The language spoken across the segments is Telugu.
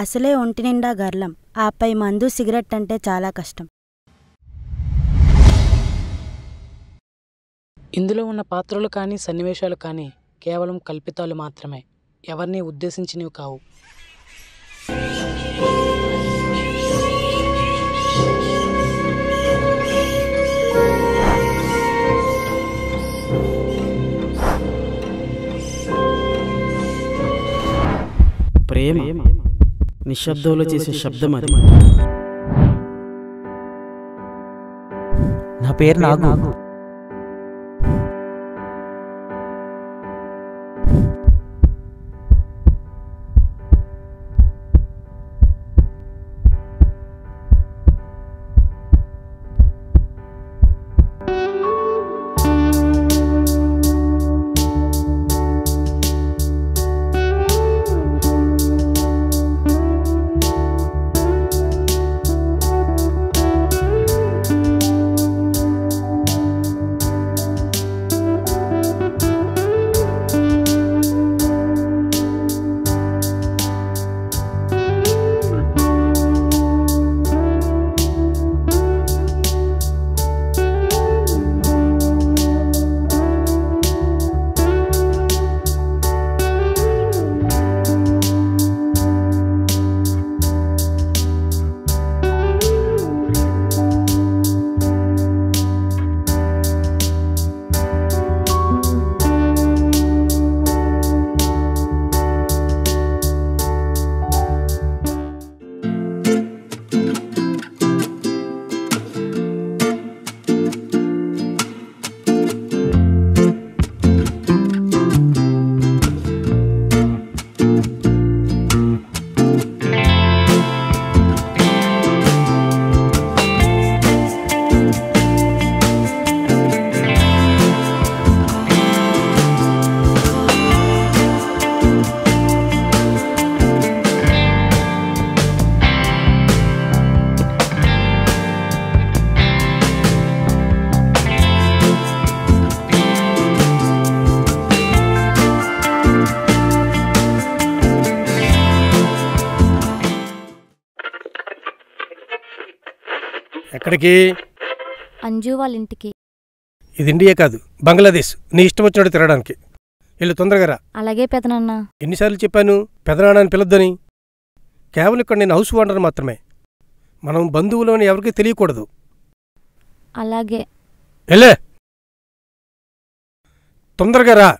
అసలే ఒంటి నిండా గర్లం. ఆపై మందు సిగరెట్ అంటే చాలా కష్టం. ఇందులో ఉన్న పాత్రలు కానీ సన్నివేశాలు కానీ కేవలం కల్పితాలు మాత్రమే. ఎవరిని ఉద్దేశించినవి కావు. ప్రేమ. నిశ్శబ్దంలో చేసే శబ్దం అది. నా పేరు నాగు. ఎక్కడికి? అంజు వాళ్ళ ఇంటికి ఇది ఇండియా కాదు బంగ్లాదేశ్. నీ ఇష్టం వచ్చినట్టు తిరగడానికి వెళ్ళు తొందరగా రా. అలాగే పెదనన్న. ఎన్నిసార్లు చెప్పాను పెదనాన్నని పిలొద్దని. కేవలం ఇక్కడ నేను హౌస్ ఓనర్ మాత్రమే. మనం బంధువులు అని ఎవరికీ తెలియకూడదు. అలాగే. వెళ్ళే. తొందరగా రా.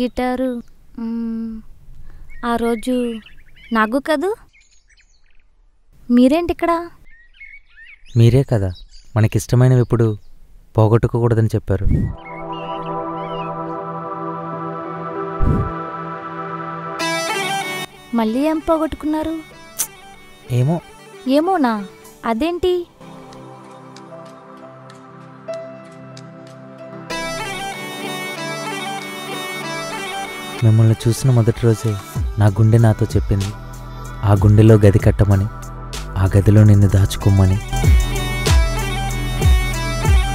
గిటారు. ఆ రోజు నాగు కదూ? మీరేంటి ఇక్కడ మీరే కదా మనకిష్టమైనవి ఇప్పుడు పోగొట్టుకోకూడదని చెప్పారు. మళ్ళీ ఏం పోగొట్టుకున్నారు? ఏమో. ఏమోనా? అదేంటి? మిమ్మల్ని చూసిన మొదటి రోజే నా గుండె నాతో చెప్పింది. ఆ గుండెలో గది కట్టమని ఆ గదిలో నిన్ను దాచుకోమని.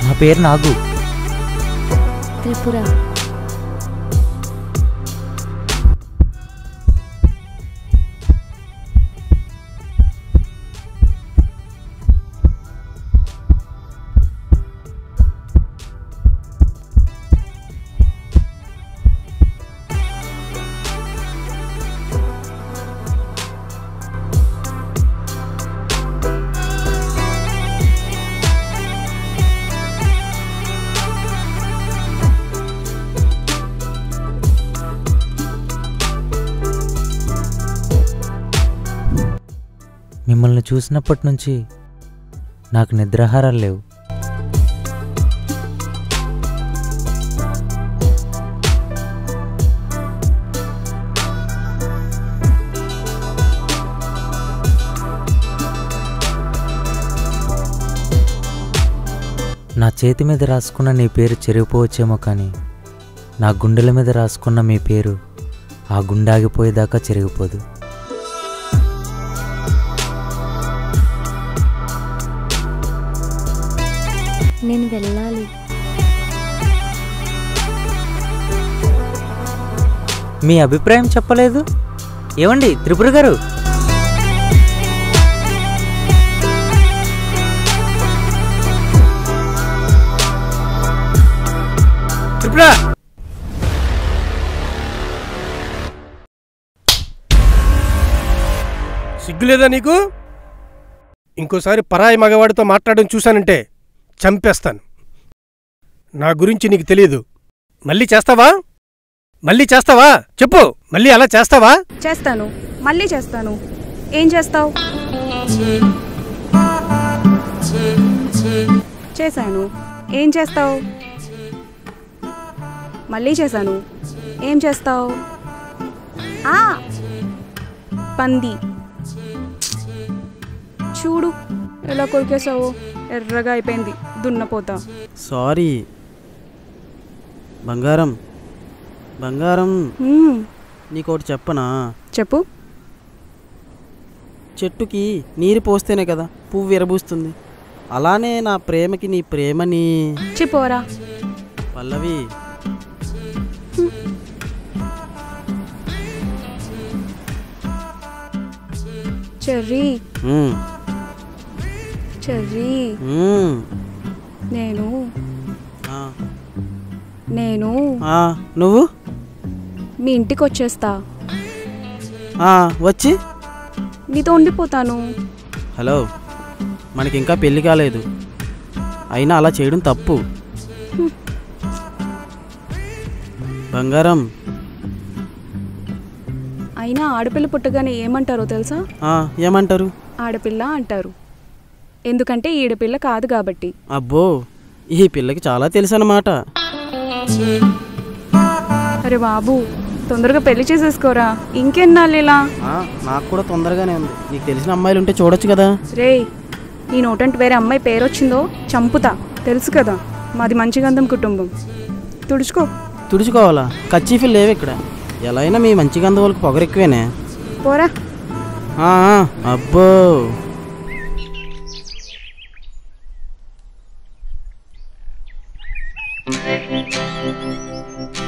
నా పేరు నాగు. త్రిపుర. మిమ్మల్ని చూసినప్పటి నుంచి నాకు నిద్రాహారాలు లేవు. నా చేతి మీద రాసుకున్న నీ పేరు చెరిగిపోవచ్చేమో కానీ నా గుండెల మీద రాసుకున్న మీ పేరు ఆ గుండాగిపోయేదాకా చెరిగిపోదు. నేను వెళ్ళాలి. మీ అభిప్రాయం చెప్పలేదు? ఏమండి త్రిపుర గారు? త్రిపుర! సిగ్గులేదా నీకు? ఇంకోసారి పరాయి మగవాడితో మాట్లాడడం చూశానంటే. చంపేస్తాను. నా గురించి నీకు తెలియదు మళ్ళీ చేస్తావా? మళ్ళీ చేస్తావా? చెప్పు. మళ్ళీ అలా చేస్తావా? చేస్తాను. మళ్ళీ చేస్తాను. ఏం చేస్తావు? చేశాను. ఏం చేస్తావు? మళ్ళీ చేశాను. ఏం చేస్తావు? పంది. చూడు ఎలా కొరికేసావు ఎర్రగా అయిపోయింది. దున్నపోతా. సారీ. బంగారం. బంగారం. నీకోటి చెప్పనా? చెప్పు. చెట్టుకి నీరు పోస్తేనే కదా పువ్వు విరబూస్తుంది. అలానే నా ప్రేమకి నీ ప్రేమని. చిపోరా పల్లవి. చెర్రీ. చెర్రీ నేను. నేను. నువ్వు? మీ ఇంటికి వచ్చేస్తా. వచ్చి. నీతో ఉండిపోతాను. హలో మనకి ఇంకా పెళ్ళి కాలేదు. అయినా అలా చేయడం తప్పు. బంగారం. అయినా ఆడపిల్ల పుట్టగానే ఏమంటారో తెలుసా? ఏమంటారు? ఆడపిల్ల అంటారు. ఎందుకంటే ఈడపిల్ల కాదు కాబట్టి. అబ్బో ఈ పిల్లకి చాలా తెలుసు అన్నమాట అరే బాబు తొందరగా పెళ్ళి చేసేసుకోరా. ఇంకెన్నాళ్ళు ఇలా? నాకు కూడా తొందరగానే ఉంది. నీకు తెలిసిన అమ్మాయిలు ఉంటే చూడొచ్చు కదా. రే నీ నోటంటే వేరే అమ్మాయి పేరు వచ్చిందో చంపుతా. తెలుసు కదా మాది మంచిగంధం కుటుంబం. తుడుచుకో. తుడుచుకోవాలా? కచ్చీఫీలు లేవు ఇక్కడ. ఎలా అయినా మీ మంచి గంధ వాళ్ళకి పొగరు ఎక్కువేనే పోరా. ఆ, ఆ,